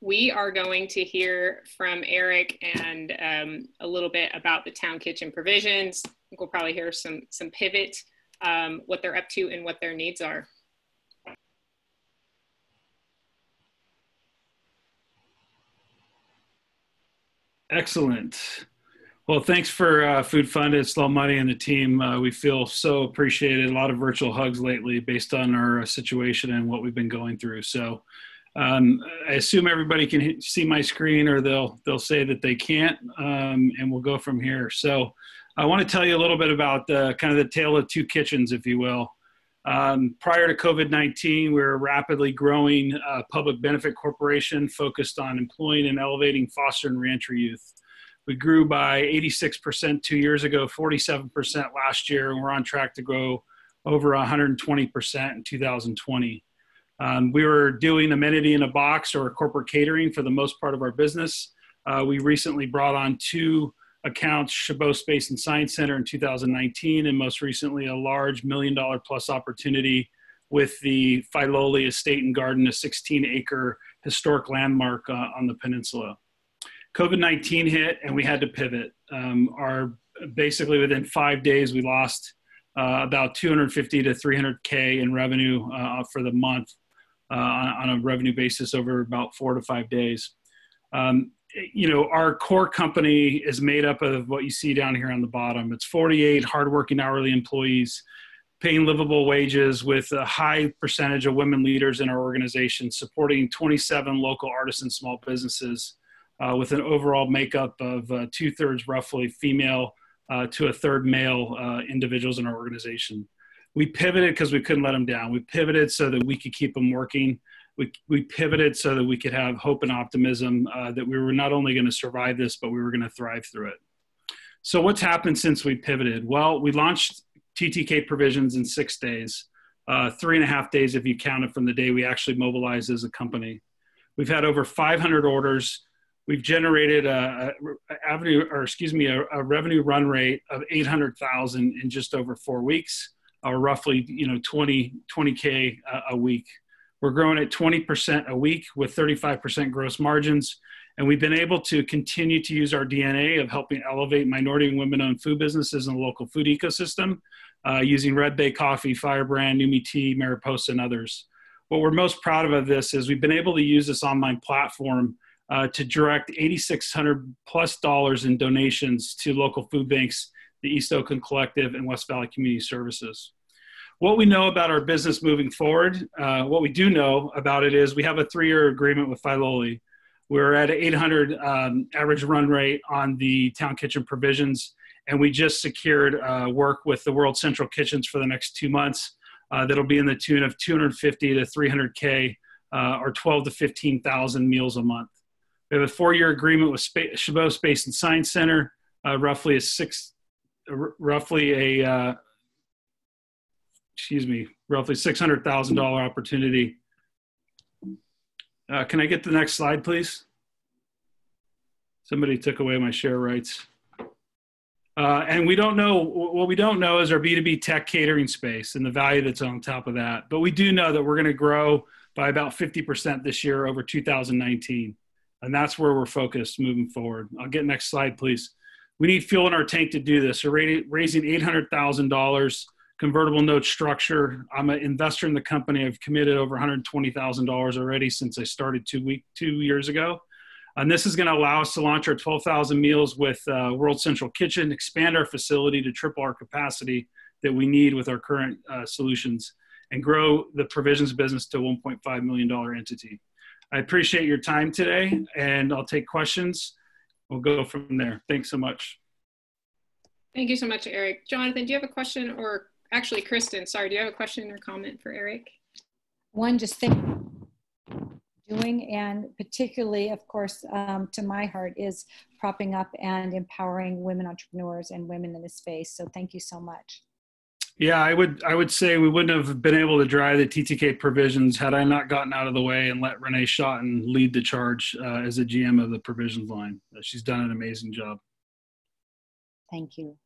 we are going to hear from Eric and um, a little bit about the town kitchen provisions. I think we'll probably hear some some pivot, um, what they're up to and what their needs are. Excellent. Well, thanks for uh, Food Fund. It's Slow Money and the team. Uh, we feel so appreciated. A lot of virtual hugs lately based on our situation and what we've been going through. So um, I assume everybody can see my screen or they'll, they'll say that they can't um, and we'll go from here. So I want to tell you a little bit about kind of the tale of two kitchens, if you will. Um, prior to COVID-19, we were a rapidly growing uh, public benefit corporation focused on employing and elevating foster and reentry youth. We grew by 86% two years ago, 47% last year, and we're on track to grow over 120% in 2020. Um, we were doing amenity in a box or corporate catering for the most part of our business. Uh, we recently brought on two accounts, Chabot Space and Science Center in 2019, and most recently a large million dollar plus opportunity with the Filoli Estate and Garden, a 16 acre historic landmark uh, on the peninsula. COVID 19 hit and we had to pivot. Um, our basically within five days, we lost uh, about 250 to 300K in revenue uh, for the month on, on, a revenue basis over about four to five days. Um, you know, our core company is made up of what you see down here on the bottom. It's 48 hardworking hourly employees paying livable wages with a high percentage of women leaders in our organization, supporting 27 local artists and small businesses uh, with an overall makeup of uh, two thirds roughly female uh, to a third male uh, individuals in our organization. We pivoted because we couldn't let them down. We pivoted so that we could keep them working. We, we pivoted so that we could have hope and optimism uh, that we were not only going to survive this, but we were going to thrive through it. So, what's happened since we pivoted? Well, we launched TTK provisions in six days, uh, three and a half days if you count it from the day we actually mobilized as a company. We've had over 500 orders we've generated a, a avenue or excuse me a, a, revenue run rate of 800,000 in just over four weeks or roughly you know 20 20k a, a week. We're growing at 20% a week with 35% gross margins. And we've been able to continue to use our dna of helping elevate minority and women-owned food businesses in the local food ecosystem uh, using red bay coffee firebrand numi tea mariposa and others. What we're most proud of, of this is we've been able to use this online platform uh, to direct 8,600 plus dollars in donations to local food banks, the East Oakland Collective, and West Valley Community Services. What we know about our business moving forward, uh, what we do know about it is we have a three-year agreement with Filoli. We're at an 800 um, average run rate on the town kitchen provisions, and we just secured uh, work with the World Central Kitchens for the next two months. Uh, that'll be in the tune of 250 to 300k, uh, or 12 to 15,000 meals a month. We have a four-year agreement with Sp- Chabot Space and Science Center, uh, roughly a six, roughly a, uh, excuse me, roughly six hundred thousand dollar opportunity. Uh, can I get the next slide, please? Somebody took away my share rights. Uh, and we don't know what we don't know is our B2B tech catering space and the value that's on top of that. But we do know that we're going to grow by about 50% this year over 2019 and that's where we're focused moving forward. I'll get next slide, please. We need fuel in our tank to do this. We're raising $800,000 convertible note structure. I'm an investor in the company. I've committed over $120,000 already since I started two week two years ago. And this is going to allow us to launch our 12,000 meals with uh, World Central Kitchen, expand our facility to triple our capacity that we need with our current uh, solutions, and grow the provisions business to $1.5 million entity. I appreciate your time today, and I'll take questions. We'll go from there. Thanks so much. Thank you so much, Eric. Jonathan, do you have a question, or actually, Kristen, sorry, do you have a question or comment for Eric? One, just think doing, and particularly, of course, um, to my heart, is propping up and empowering women entrepreneurs and women in the space. So thank you so much. Yeah, I would I would say we wouldn't have been able to drive the TTK provisions had I not gotten out of the way and let Renee Schotten lead the charge uh, as a GM of the provisions line. Uh, she's done an amazing job. Thank you.